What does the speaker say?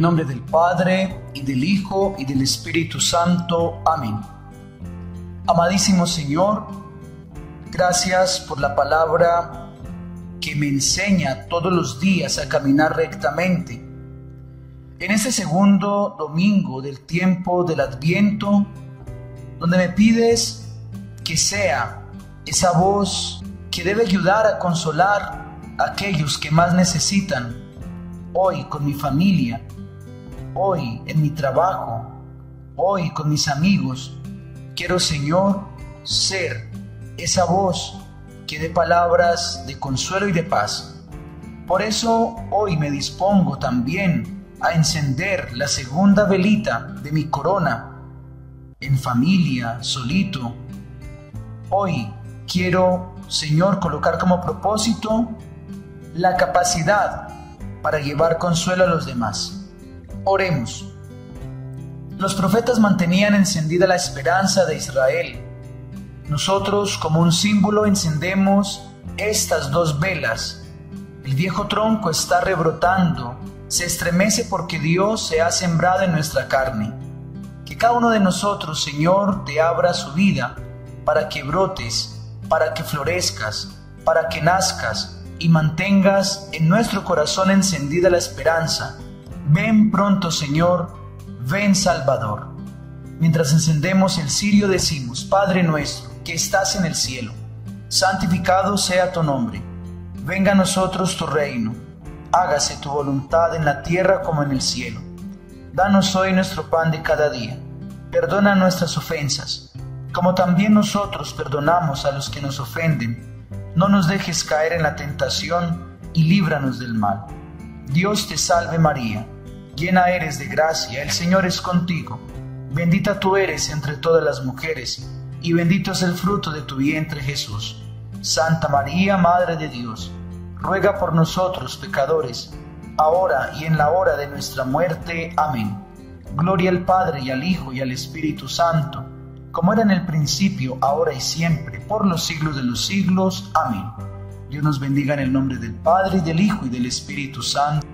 nombre del Padre, y del Hijo, y del Espíritu Santo. Amén. Amadísimo Señor, gracias por la palabra que me enseña todos los días a caminar rectamente. En este segundo domingo del tiempo del Adviento, donde me pides que sea esa voz que debe ayudar a consolar a aquellos que más necesitan, hoy con mi familia, hoy en mi trabajo, hoy con mis amigos. Quiero, Señor, ser esa voz que dé palabras de consuelo y de paz. Por eso hoy me dispongo también a encender la segunda velita de mi corona en familia, solito. Hoy quiero, Señor, colocar como propósito la capacidad para llevar consuelo a los demás. Oremos. Los profetas mantenían encendida la esperanza de Israel. Nosotros, como un símbolo, encendemos estas dos velas. El viejo tronco está rebrotando, se estremece porque Dios se ha sembrado en nuestra carne. Que cada uno de nosotros, Señor, te abra su vida para que brotes, para que florezcas, para que nazcas y mantengas en nuestro corazón encendida la esperanza Ven pronto, Señor, ven Salvador. Mientras encendemos el cirio decimos, Padre nuestro, que estás en el cielo, santificado sea tu nombre. Venga a nosotros tu reino. Hágase tu voluntad en la tierra como en el cielo. Danos hoy nuestro pan de cada día. Perdona nuestras ofensas, como también nosotros perdonamos a los que nos ofenden. No nos dejes caer en la tentación y líbranos del mal. Dios te salve María llena eres de gracia, el Señor es contigo. Bendita tú eres entre todas las mujeres, y bendito es el fruto de tu vientre Jesús. Santa María, Madre de Dios, ruega por nosotros pecadores, ahora y en la hora de nuestra muerte. Amén. Gloria al Padre y al Hijo y al Espíritu Santo, como era en el principio, ahora y siempre, por los siglos de los siglos. Amén. Dios nos bendiga en el nombre del Padre, y del Hijo y del Espíritu Santo.